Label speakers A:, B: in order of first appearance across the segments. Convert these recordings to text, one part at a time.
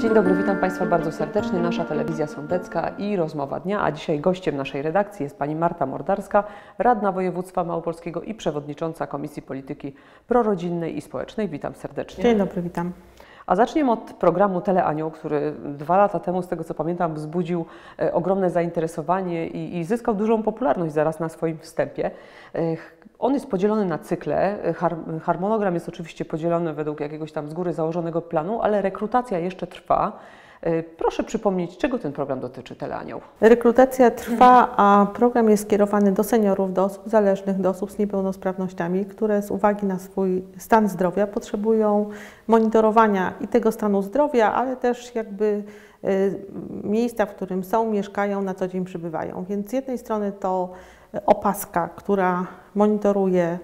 A: Dzień dobry, witam Państwa bardzo serdecznie. Nasza telewizja sądecka i rozmowa dnia, a dzisiaj gościem naszej redakcji jest pani Marta Mordarska, radna województwa małopolskiego i przewodnicząca Komisji Polityki Prorodzinnej i Społecznej. Witam serdecznie.
B: Dzień dobry, witam.
A: A zaczniemy od programu Teleanioł, który dwa lata temu, z tego co pamiętam, wzbudził e, ogromne zainteresowanie i, i zyskał dużą popularność zaraz na swoim wstępie. E, On jest podzielony na cykle. Har harmonogram jest oczywiście podzielony według jakiegoś tam z góry założonego planu, ale rekrutacja jeszcze trwa. E, Proszę przypomnieć, czego ten program dotyczy Teleanioł.
B: Rekrutacja trwa, a program jest skierowany do seniorów, do osób zależnych, do osób z niepełnosprawnościami, które z uwagi na swój stan zdrowia potrzebują monitorowania i tego stanu zdrowia, ale też jakby y, miejsca, w którym są, mieszkają, na co dzień przybywają. Więc z jednej strony to opaska, która monitoruje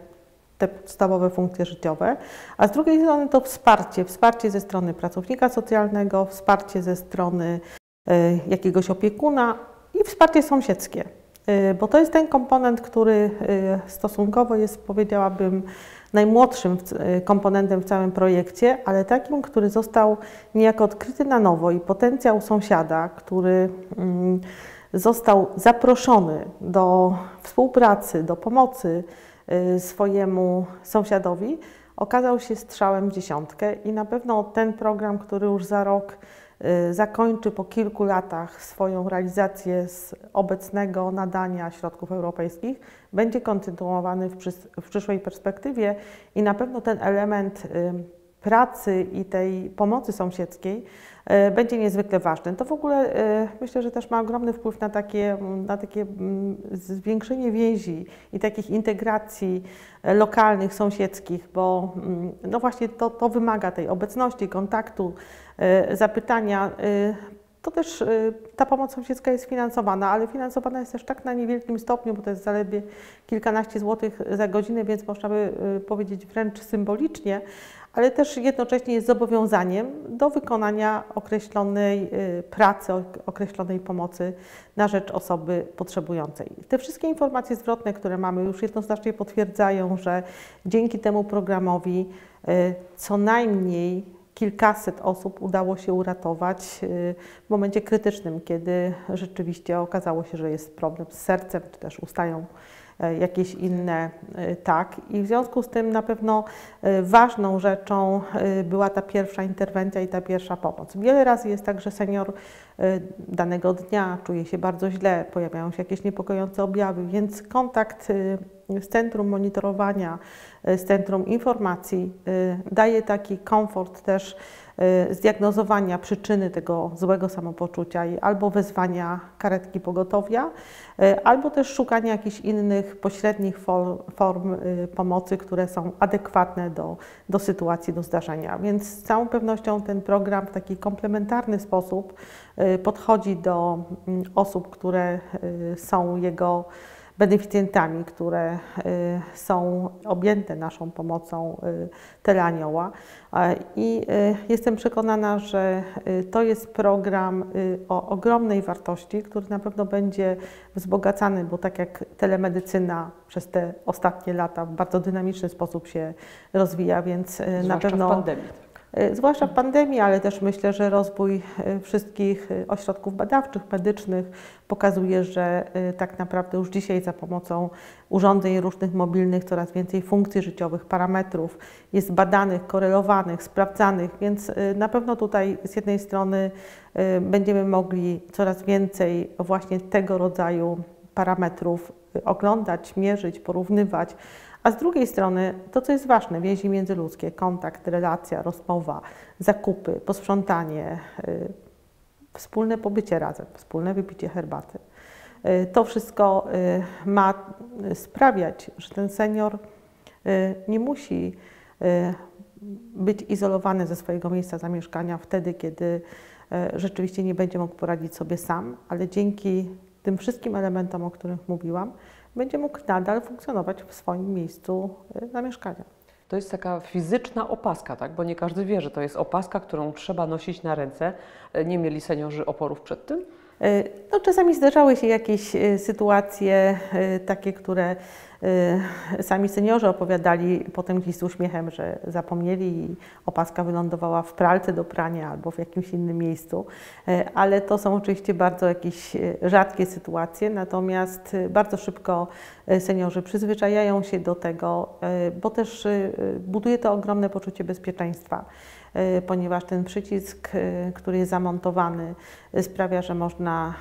B: te podstawowe funkcje życiowe, a z drugiej strony to wsparcie, wsparcie ze strony pracownika socjalnego, wsparcie ze strony y, jakiegoś opiekuna i wsparcie sąsiedzkie. Y, Bo to jest ten komponent, który y, stosunkowo jest, powiedziałabym, najmłodszym komponentem w całym projekcie, ale takim, który został niejako odkryty na nowo i potencjał sąsiada, który mm, został zaproszony do współpracy, do pomocy swojemu sąsiadowi, okazał się strzałem w dziesiątkę i na pewno ten program, który już za rok y, zakończy po kilku latach swoją realizację z obecnego nadania środków europejskich, będzie kontynuowany w, przys- w przyszłej perspektywie i na pewno ten element y, pracy i tej pomocy sąsiedzkiej będzie niezwykle ważny. To w ogóle e, myślę, że też ma ogromny wpływ na takie, na takie zwiększenie więzi i takich integracji e, lokalnych, sąsiedzkich, bo no właśnie to, to wymaga tej obecności, kontaktu, e, zapytania. e, To też e, ta pomoc sąsiedzka jest finansowana, ale finansowana jest też tak na niewielkim stopniu, bo to jest zaledwie kilkanaście złotych za godzinę, więc można by e, powiedzieć wręcz symbolicznie, ale też jednocześnie jest zobowiązaniem do wykonania określonej y, pracy, ok- określonej pomocy na rzecz osoby potrzebującej. Te wszystkie informacje zwrotne, które mamy, już jednoznacznie potwierdzają, że dzięki temu programowi y, co najmniej kilkaset osób udało się uratować y, w momencie krytycznym, kiedy rzeczywiście okazało się, że jest problem z sercem, czy też ustają jakieś inne e, tak. I w związku z tym na pewno e, ważną rzeczą e, była ta pierwsza interwencja i ta pierwsza pomoc. Wiele razy jest tak, że senior e, danego dnia czuje się bardzo źle, pojawiają się jakieś niepokojące objawy, więc kontakt e, z centrum monitorowania, e, z centrum informacji e, daje taki komfort też e, zdiagnozowania przyczyny tego złego samopoczucia i albo wezwania karetki pogotowia, e, albo też szukania jakichś innych pośrednich for, form e, pomocy, które są adekwatne do, do sytuacji, do zdarzenia. Więc z całą pewnością ten program w taki komplementarny sposób podchodzi do mm, osób, które są jego beneficjentami, które y, są objęte naszą pomocą y, Teleanioła. A- I y, jestem przekonana, że to jest program o ogromnej wartości, który na pewno będzie wzbogacany, bo tak jak telemedycyna przez te ostatnie lata w bardzo dynamiczny sposób się rozwija, więc y, na
A: Zwłaszcza
B: pewno Zwłaszcza w pandemii, ale też myślę, że rozwój e, wszystkich e, ośrodków badawczych, medycznych pokazuje, że tak naprawdę już dzisiaj za pomocą urządzeń różnych mobilnych coraz więcej funkcji życiowych, parametrów jest badanych, korelowanych, sprawdzanych, więc na pewno tutaj z jednej strony będziemy mogli coraz więcej właśnie tego rodzaju parametrów oglądać, mierzyć, porównywać, a z drugiej strony to, co jest ważne, więzi międzyludzkie, kontakt, relacja, rozmowa, zakupy, posprzątanie, y, wspólne pobycie razem, wspólne wypicie herbaty. Y, To wszystko y, ma sprawiać, że ten senior nie musi być izolowany ze swojego miejsca zamieszkania wtedy, kiedy rzeczywiście nie będzie mógł poradzić sobie sam, ale dzięki tym wszystkim elementom, o których mówiłam, będzie mógł nadal funkcjonować w swoim miejscu y, zamieszkania.
A: To jest taka fizyczna opaska, tak? bo nie każdy wie, że to jest opaska, którą trzeba nosić na ręce. E, Nie mieli seniorzy oporów przed tym?
B: Y, No, czasami zdarzały się jakieś y, sytuacje y, takie, które sami seniorzy opowiadali potem gdzieś z uśmiechem, że zapomnieli i opaska wylądowała w pralce do prania albo w jakimś innym miejscu, ale to są oczywiście bardzo jakieś rzadkie sytuacje, natomiast bardzo szybko seniorzy przyzwyczajają się do tego, bo też buduje to ogromne poczucie bezpieczeństwa. Y, Ponieważ ten przycisk, y, który jest zamontowany, y, sprawia, że można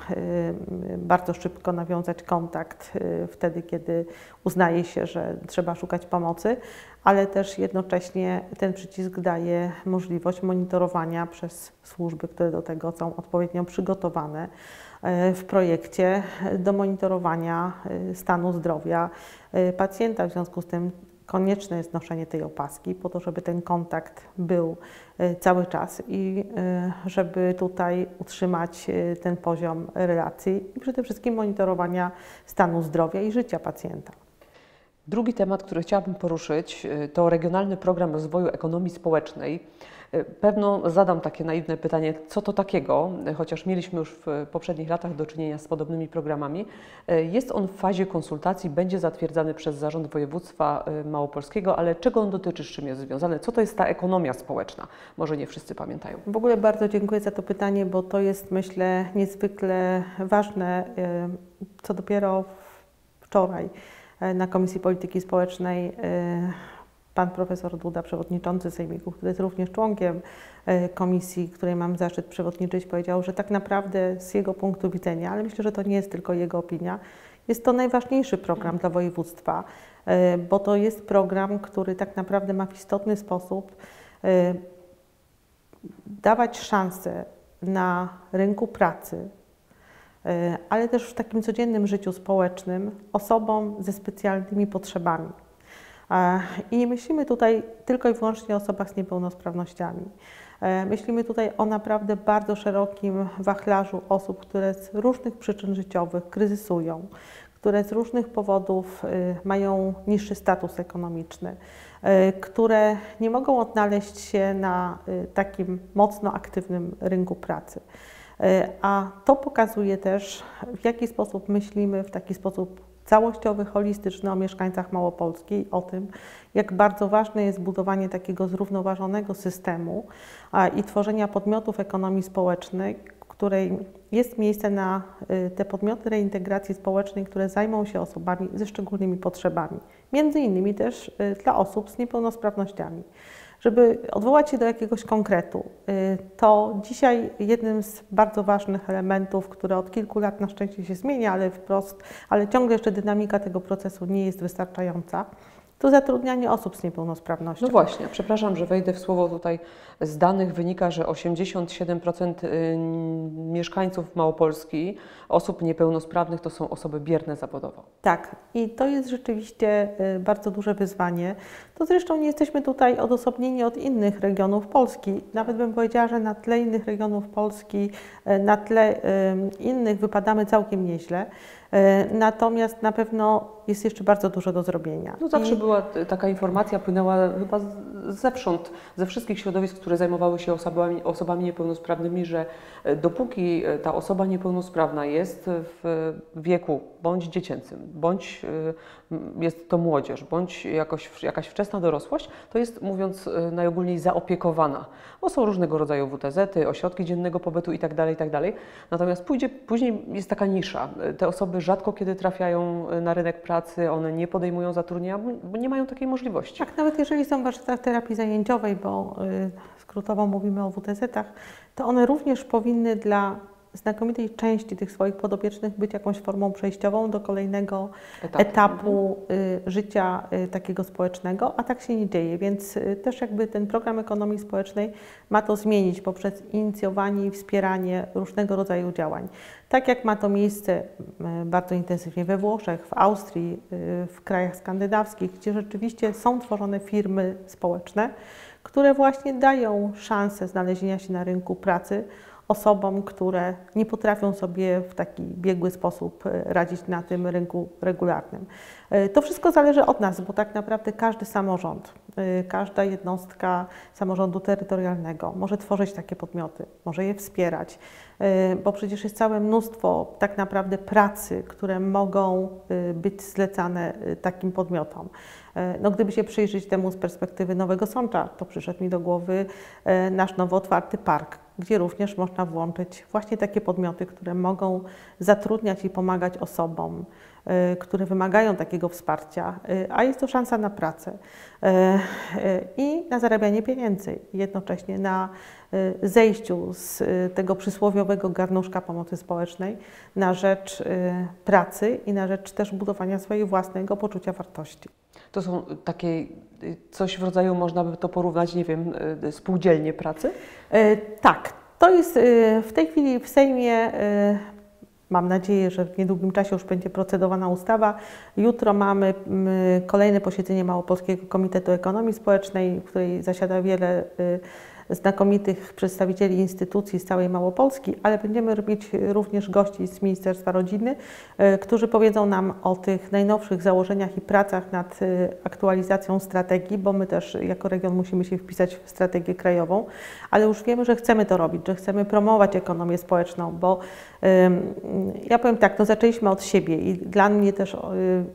B: bardzo szybko nawiązać kontakt wtedy, kiedy uznaje się, że trzeba szukać pomocy, ale też jednocześnie ten przycisk daje możliwość monitorowania przez służby, które do tego są odpowiednio przygotowane w projekcie do monitorowania stanu zdrowia pacjenta. W związku z tym konieczne jest noszenie tej opaski po to, żeby ten kontakt był y, cały czas i y, żeby tutaj utrzymać y, ten poziom relacji i przede wszystkim monitorowania stanu zdrowia i życia pacjenta.
A: Drugi temat, który chciałabym poruszyć, to regionalny program rozwoju ekonomii społecznej. Y, Pewno zadam takie naiwne pytanie, co to takiego, chociaż mieliśmy już w poprzednich latach do czynienia z podobnymi programami. Y, Jest on w fazie konsultacji, będzie zatwierdzany przez Zarząd Województwa y, Małopolskiego, ale czego on dotyczy, z czym jest związany? Co to jest ta ekonomia społeczna? Może nie wszyscy pamiętają.
B: W ogóle bardzo dziękuję za to pytanie, bo to jest myślę niezwykle ważne, co dopiero wczoraj na Komisji Polityki Społecznej pan profesor Duda, przewodniczący Sejmiku, który jest również członkiem y, komisji, której mam zaszczyt przewodniczyć, powiedział, że tak naprawdę z jego punktu widzenia, ale myślę, że to nie jest tylko jego opinia, jest to najważniejszy program dla województwa, y, bo to jest program, który tak naprawdę ma w istotny sposób y, dawać szansę na rynku pracy, ale też w takim codziennym życiu społecznym osobom ze specjalnymi potrzebami. E, I nie myślimy tutaj tylko i wyłącznie o osobach z niepełnosprawnościami. E, Myślimy tutaj o naprawdę bardzo szerokim wachlarzu osób, które z różnych przyczyn życiowych kryzysują, które z różnych powodów y, mają niższy status ekonomiczny, y, które nie mogą odnaleźć się na y, takim mocno aktywnym rynku pracy. A to pokazuje też, w jaki sposób myślimy w taki sposób całościowy, holistyczny o mieszkańcach Małopolski, o tym, jak bardzo ważne jest budowanie takiego zrównoważonego systemu i tworzenia podmiotów ekonomii społecznej, której jest miejsce na y, te podmioty reintegracji społecznej, które zajmą się osobami ze szczególnymi potrzebami, między innymi też y, dla osób z niepełnosprawnościami. Żeby odwołać się do jakiegoś konkretu, y, to dzisiaj jednym z bardzo ważnych elementów, które od kilku lat na szczęście się zmienia, ale wprost, ale ciągle jeszcze dynamika tego procesu nie jest wystarczająca, to zatrudnianie osób z niepełnosprawnością.
A: No właśnie, przepraszam, że wejdę w słowo tutaj. Z danych wynika, że 87% y, mieszkańców Małopolski, osób niepełnosprawnych, to są osoby bierne zawodowo.
B: Tak, i to jest rzeczywiście y, bardzo duże wyzwanie. To zresztą nie jesteśmy tutaj odosobnieni od innych regionów Polski. Nawet bym powiedziała, że na tle innych regionów Polski, y, na tle innych wypadamy całkiem nieźle. Y, Natomiast na pewno jest jeszcze bardzo dużo do zrobienia.
A: No zawsze
B: I-
A: była taka informacja, płynęła chyba zewsząd, ze wszystkich środowisk, które zajmowały się osobami, osobami niepełnosprawnymi, że e, dopóki e, ta osoba niepełnosprawna jest w wieku bądź dziecięcym, bądź e, jest to młodzież, bądź jakoś, jakaś wczesna dorosłość, to jest, mówiąc e, najogólniej, zaopiekowana. Bo są różnego rodzaju WTZ-y, ośrodki dziennego pobytu itd., itd. Natomiast pójdzie, później jest taka nisza. E, Te osoby rzadko kiedy trafiają e, na rynek pracy, one nie podejmują zatrudnienia, bo- nie mają takiej możliwości.
B: Tak, nawet jeżeli są w terapii zajęciowej, bo y, skrótowo mówimy o WTZ-ach, to one również powinny dla znakomitej części tych swoich podopiecznych być jakąś formą przejściową do kolejnego
A: Etapu.
B: etapu y, życia y, takiego społecznego, a tak się nie dzieje, więc y, też jakby ten program ekonomii społecznej ma to zmienić poprzez inicjowanie i wspieranie różnego rodzaju działań. Tak jak ma to miejsce bardzo intensywnie we Włoszech, w Austrii, w krajach skandynawskich, gdzie rzeczywiście są tworzone firmy społeczne, które właśnie dają szansę znalezienia się na rynku pracy osobom, które nie potrafią sobie w taki biegły sposób e, radzić na tym rynku regularnym. E, To wszystko zależy od nas, bo tak naprawdę każdy samorząd y, każda jednostka samorządu terytorialnego może tworzyć takie podmioty, może je wspierać, bo przecież jest całe mnóstwo tak naprawdę pracy, które mogą być zlecane takim podmiotom. No, gdyby się przyjrzeć temu z perspektywy Nowego Sącza, to przyszedł mi do głowy nasz nowo otwarty park, gdzie również można włączyć właśnie takie podmioty, które mogą zatrudniać i pomagać osobom, y, które wymagają takiego wsparcia, a jest to szansa na pracę i na zarabianie pieniędzy, jednocześnie na zejściu z tego przysłowiowego garnuszka pomocy społecznej na rzecz pracy i na rzecz też budowania swojego własnego poczucia wartości.
A: To są takie coś w rodzaju, można by to porównać, nie wiem, spółdzielnie pracy?
B: Tak, to jest w tej chwili w Sejmie Mam nadzieję, że w niedługim czasie już będzie procedowana ustawa. Jutro mamy kolejne posiedzenie Małopolskiego Komitetu Ekonomii Społecznej, w której zasiada wiele znakomitych przedstawicieli instytucji z całej Małopolski, ale będziemy mieć również gości z Ministerstwa Rodziny, e, którzy powiedzą nam o tych najnowszych założeniach i pracach nad e, aktualizacją strategii, bo my też jako region musimy się wpisać w strategię krajową, ale już wiemy, że chcemy to robić, że chcemy promować ekonomię społeczną, bo ja powiem tak, no zaczęliśmy od siebie i dla mnie też e,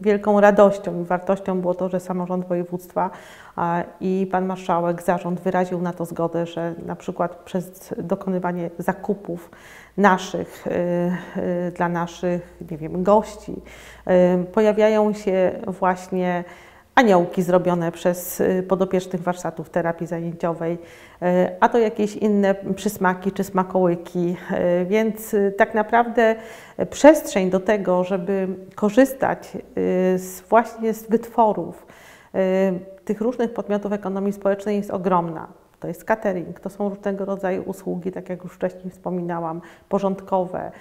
B: wielką radością i wartością było to, że samorząd województwa i pan marszałek, zarząd wyraził na to zgodę, że na przykład przez dokonywanie zakupów naszych, y, y, dla naszych, nie wiem, gości, y, pojawiają się właśnie aniołki zrobione przez podopiecznych warsztatów terapii zajęciowej, a to jakieś inne przysmaki czy smakołyki. Więc tak naprawdę przestrzeń do tego, żeby korzystać z, właśnie z wytworów, tych różnych podmiotów ekonomii społecznej jest ogromna. To jest catering, to są różnego rodzaju usługi, tak jak już wcześniej wspominałam, porządkowe,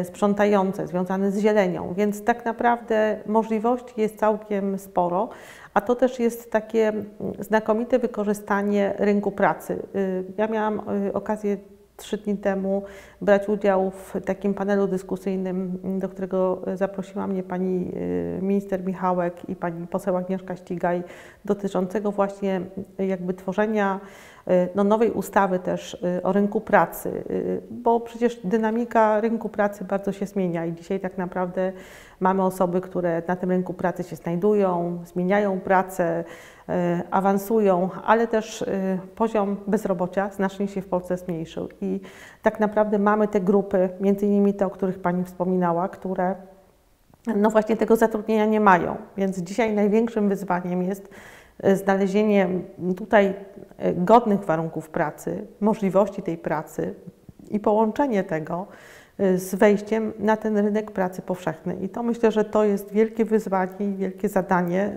B: y, sprzątające, związane z zielenią, więc tak naprawdę możliwości jest całkiem sporo, a to też jest takie mm, znakomite wykorzystanie rynku pracy. Y, ja miałam okazję trzy dni temu brać udział w takim panelu dyskusyjnym, do którego zaprosiła mnie pani y, minister Michałek i pani poseł Agnieszka Ścigaj, dotyczącego właśnie jakby tworzenia y, no, nowej ustawy też y, o rynku pracy, bo przecież dynamika rynku pracy bardzo się zmienia i dzisiaj tak naprawdę mamy osoby, które na tym rynku pracy się znajdują, zmieniają pracę, awansują, ale też poziom bezrobocia znacznie się w Polsce zmniejszył. I tak naprawdę mamy te grupy, między innymi te, o których Pani wspominała, które no właśnie tego zatrudnienia nie mają. Więc dzisiaj największym wyzwaniem jest znalezienie tutaj godnych warunków pracy, możliwości tej pracy i połączenie tego z wejściem na ten rynek pracy powszechny. I to myślę, że to jest wielkie wyzwanie i wielkie zadanie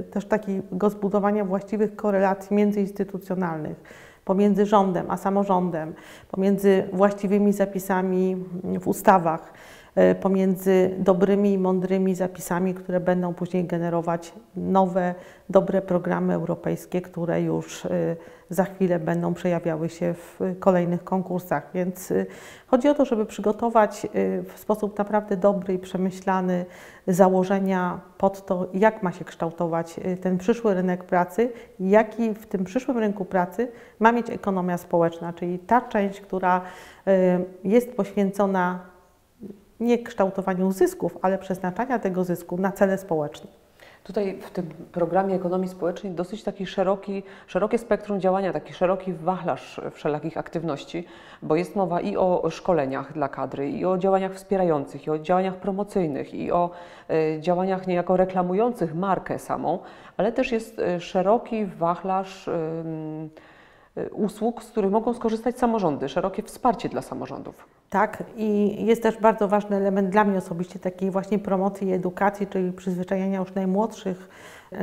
B: y, też takiego zbudowania właściwych korelacji międzyinstytucjonalnych pomiędzy rządem a samorządem, pomiędzy właściwymi zapisami w ustawach, y, pomiędzy dobrymi i mądrymi zapisami, które będą później generować nowe, dobre programy europejskie, które już y, za chwilę będą przejawiały się w kolejnych konkursach. Więc y, chodzi o to, żeby przygotować w sposób naprawdę dobry i przemyślany założenia pod to, jak ma się kształtować ten przyszły rynek pracy, jaki w tym przyszłym rynku pracy ma mieć ekonomia społeczna, czyli ta część, która jest poświęcona nie kształtowaniu zysków, ale przeznaczania tego zysku na cele społeczne.
A: Tutaj w tym programie ekonomii społecznej dosyć taki szeroki, szerokie spektrum działania, taki szeroki wachlarz wszelakich aktywności, bo jest mowa i o szkoleniach dla kadry, i o działaniach wspierających, i o działaniach promocyjnych, i o y, działaniach niejako reklamujących markę samą, ale też jest y, szeroki wachlarz y, usług, z których mogą skorzystać samorządy, szerokie wsparcie dla samorządów.
B: Tak, i jest też bardzo ważny element dla mnie osobiście takiej właśnie promocji i edukacji, czyli przyzwyczajenia już najmłodszych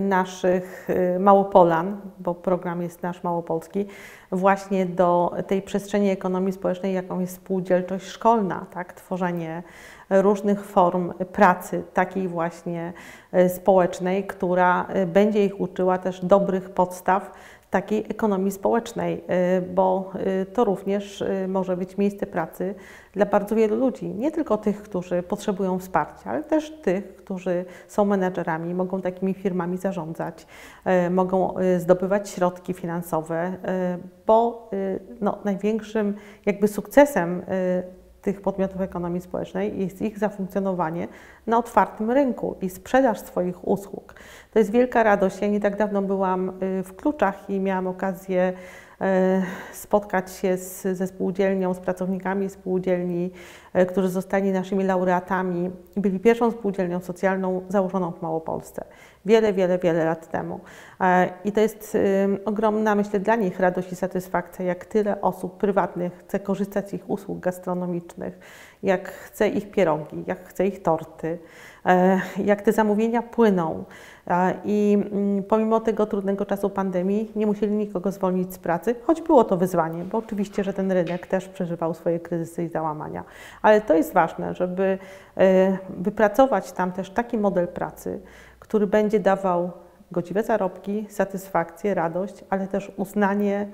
B: naszych y, Małopolan, bo program jest nasz Małopolski, właśnie do tej przestrzeni ekonomii społecznej, jaką jest spółdzielczość szkolna, tak? tworzenie różnych form pracy, takiej właśnie y, społecznej, która y, będzie ich uczyła też dobrych podstaw takiej ekonomii społecznej, y, bo y, to również y, może być miejsce pracy dla bardzo wielu ludzi. Nie tylko tych, którzy potrzebują wsparcia, ale też tych, którzy są menedżerami, mogą takimi firmami zarządzać, mogą zdobywać środki finansowe, bo no, największym jakby sukcesem tych podmiotów ekonomii społecznej jest ich zafunkcjonowanie na otwartym rynku i sprzedaż swoich usług. To jest wielka radość. Ja nie tak dawno byłam y, w Kluczach i miałam okazję y, spotkać się z, ze spółdzielnią, z pracownikami spółdzielni, y, którzy zostali naszymi laureatami. Byli pierwszą spółdzielnią socjalną założoną w Małopolsce wiele, wiele, wiele lat temu. E, I to jest ogromna, myślę, dla nich radość i satysfakcja, jak tyle osób prywatnych chce korzystać z ich usług gastronomicznych, jak chce ich pierogi, jak chce ich torty, e, jak te zamówienia płyną. E, I mm, pomimo tego trudnego czasu pandemii nie musieli nikogo zwolnić z pracy, choć było to wyzwanie, bo oczywiście, że ten rynek też przeżywał swoje kryzysy i załamania. Ale to jest ważne, żeby wypracować tam też taki model pracy, który będzie dawał godziwe zarobki, satysfakcję, radość, ale też uznanie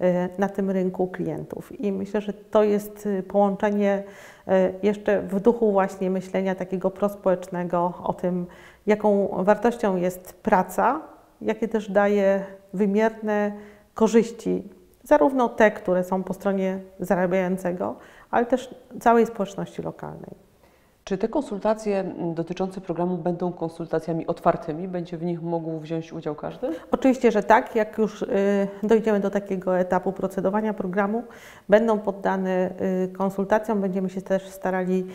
B: e, na tym rynku klientów. I myślę, że to jest e, połączenie e, jeszcze w duchu właśnie myślenia takiego prospołecznego o tym, jaką wartością jest praca, jakie też daje wymierne korzyści, zarówno te, które są po stronie zarabiającego, ale też całej społeczności lokalnej.
A: Czy te konsultacje dotyczące programu będą konsultacjami otwartymi? Będzie w nich mógł wziąć udział każdy?
B: Oczywiście, że tak. Jak już y, dojdziemy do takiego etapu procedowania programu, będą poddane y, konsultacjom. Będziemy się też starali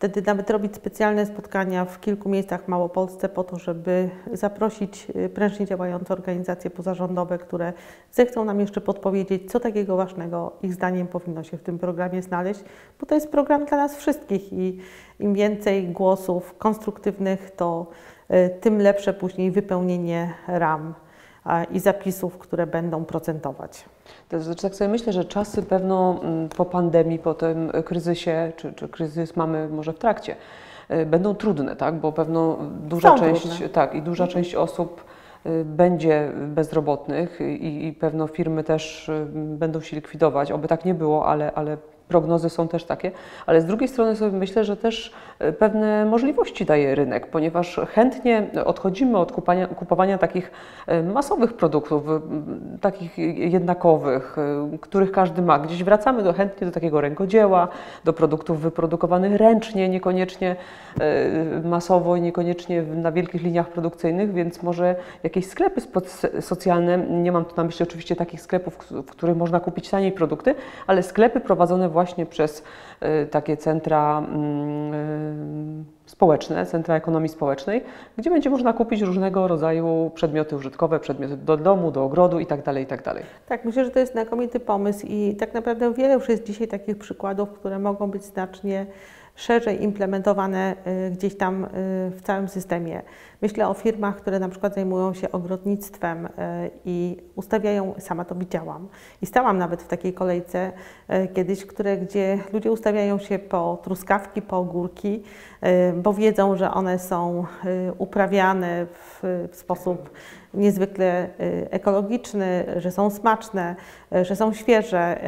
B: wtedy nawet robić specjalne spotkania w kilku miejscach w Małopolsce po to, żeby zaprosić y, prężnie działające organizacje pozarządowe, które zechcą nam jeszcze podpowiedzieć, co takiego ważnego ich zdaniem powinno się w tym programie znaleźć, bo to jest program dla nas wszystkich i im więcej głosów konstruktywnych, to y, tym lepsze później wypełnienie ram i zapisów, które będą procentować.
A: To znaczy, tak sobie myślę, że czasy pewno mm, po pandemii, po tym kryzysie, czy, czy kryzys mamy może w trakcie, y, będą trudne, tak? bo pewno duża Są część, trudne. tak, i duża część osób y, będzie bezrobotnych i, i pewno firmy też y, będą się likwidować. Oby tak nie było, ale, ale prognozy są też takie, ale z drugiej strony sobie myślę, że też e, pewne możliwości daje rynek, ponieważ chętnie odchodzimy od kupowania, kupowania takich e, masowych produktów, takich jednakowych, e, których każdy ma. Gdzieś wracamy do, chętnie do takiego rękodzieła, do produktów wyprodukowanych ręcznie, niekoniecznie masowo i niekoniecznie na wielkich liniach produkcyjnych, więc może jakieś sklepy socjalne, nie mam tu na myśli oczywiście takich sklepów, w których można kupić taniej produkty, ale sklepy prowadzone właśnie właśnie przez y, takie centra mm, y, społeczne, centra ekonomii społecznej, gdzie będzie można kupić różnego rodzaju przedmioty użytkowe, przedmioty do domu, do ogrodu itd. Tak itd. Tak,
B: tak, myślę, że to jest znakomity pomysł i tak naprawdę wiele już jest dzisiaj takich przykładów, które mogą być znacznie szerzej implementowane y, gdzieś tam w całym systemie. Myślę o firmach, które na przykład zajmują się ogrodnictwem e, i ustawiają, sama to widziałam i stałam nawet w takiej kolejce kiedyś, które, gdzie ludzie ustawiają się po truskawki, po ogórki, bo wiedzą, że one są uprawiane w, w sposób niezwykle ekologiczny, że są smaczne, że są świeże,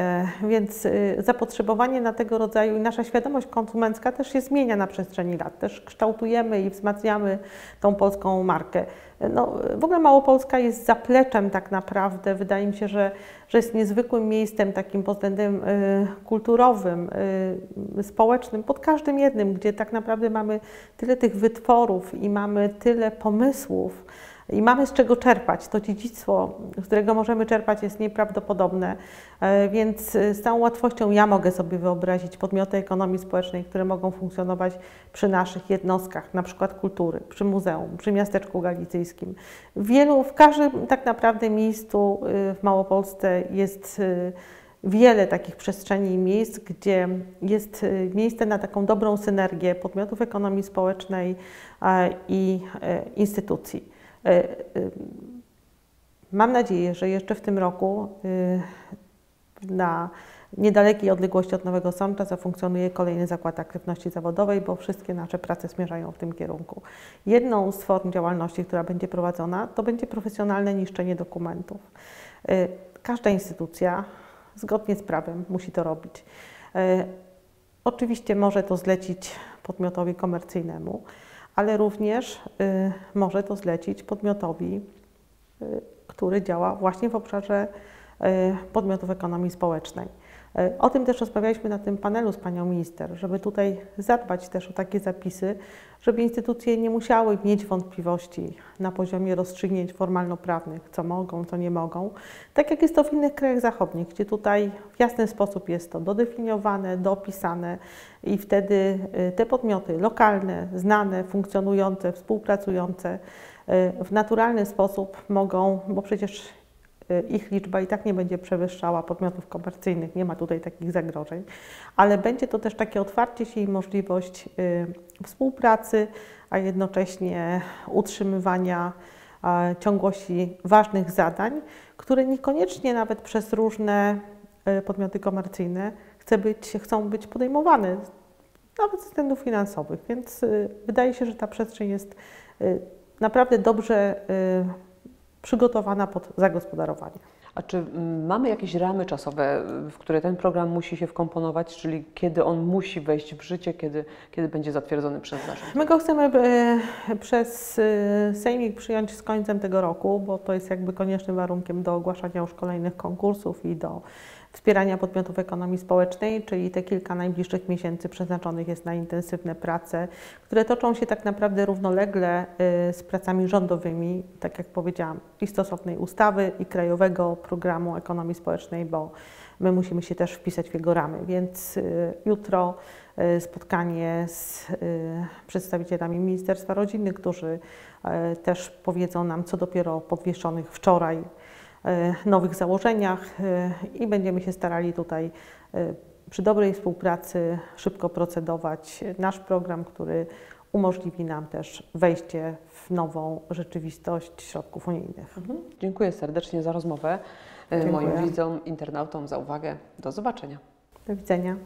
B: więc zapotrzebowanie na tego rodzaju i nasza świadomość konsumencka też się zmienia na przestrzeni lat. Też kształtujemy i wzmacniamy tą polską markę. No, w ogóle Małopolska jest zapleczem tak naprawdę. Wydaje mi się, że, że jest niezwykłym miejscem takim pod względem y, kulturowym, y, społecznym, pod każdym jednym, gdzie tak naprawdę mamy tyle tych wytworów i mamy tyle pomysłów, i mamy z czego czerpać. To dziedzictwo, z którego możemy czerpać, jest nieprawdopodobne, e, więc e, z całą łatwością ja mogę sobie wyobrazić podmioty ekonomii społecznej, które mogą funkcjonować przy naszych jednostkach, na przykład kultury, przy muzeum, przy miasteczku galicyjskim. Wielu, w każdym tak naprawdę miejscu e, w Małopolsce jest wiele takich przestrzeni i miejsc, gdzie jest miejsce na taką dobrą synergię podmiotów ekonomii społecznej i instytucji. E, e, mam nadzieję, że jeszcze w tym roku e, na niedalekiej odległości od Nowego Sącza zafunkcjonuje kolejny zakład aktywności zawodowej, bo wszystkie nasze prace zmierzają w tym kierunku. Jedną z form działalności, która będzie prowadzona, to będzie profesjonalne niszczenie dokumentów. Y, Każda instytucja zgodnie z prawem musi to robić. Y, Oczywiście może to zlecić podmiotowi komercyjnemu, ale również y, może to zlecić podmiotowi, y, który działa właśnie w obszarze y, podmiotów ekonomii społecznej. Y, O tym też rozmawialiśmy na tym panelu z panią minister, żeby tutaj zadbać też o takie zapisy, żeby instytucje nie musiały mieć wątpliwości na poziomie rozstrzygnięć formalno-prawnych, co mogą, co nie mogą, tak jak jest to w innych krajach zachodnich, gdzie tutaj w jasny sposób jest to dodefiniowane, dopisane i wtedy y, te podmioty lokalne, znane, funkcjonujące, współpracujące y, w naturalny sposób mogą, bo przecież ich liczba i tak nie będzie przewyższała podmiotów komercyjnych, nie ma tutaj takich zagrożeń, ale będzie to też takie otwarcie się i możliwość y, współpracy, a jednocześnie utrzymywania ciągłości ważnych zadań, które niekoniecznie nawet przez różne y, podmioty komercyjne chce być, chcą być podejmowane, nawet ze względów finansowych. Więc y, wydaje się, że ta przestrzeń jest y, naprawdę dobrze y, przygotowana pod zagospodarowanie.
A: A czy mm, mamy jakieś ramy czasowe, w które ten program musi się wkomponować, czyli kiedy on musi wejść w życie, kiedy, kiedy będzie zatwierdzony przez zarząd?
B: My go chcemy e, przez e, Sejmik przyjąć z końcem tego roku, bo to jest jakby koniecznym warunkiem do ogłaszania już kolejnych konkursów i do wspierania podmiotów ekonomii społecznej, czyli te kilka najbliższych miesięcy przeznaczonych jest na intensywne prace, które toczą się tak naprawdę równolegle e, z pracami rządowymi, tak jak powiedziałam, i stosownej ustawy, i Krajowego Programu Ekonomii Społecznej, bo my musimy się też wpisać w jego ramy. Więc y, jutro y, spotkanie z y, przedstawicielami Ministerstwa Rodziny, którzy y, też powiedzą nam, co dopiero podwieszonych wczoraj y, nowych założeniach y, i będziemy się starali tutaj y, przy dobrej współpracy szybko procedować nasz program, który umożliwi nam też wejście w nową rzeczywistość środków unijnych.
A: Mhm. Dziękuję serdecznie za rozmowę. e,
B: Dziękuję.
A: Moim widzom, internautom za uwagę. Do zobaczenia.
B: Do widzenia.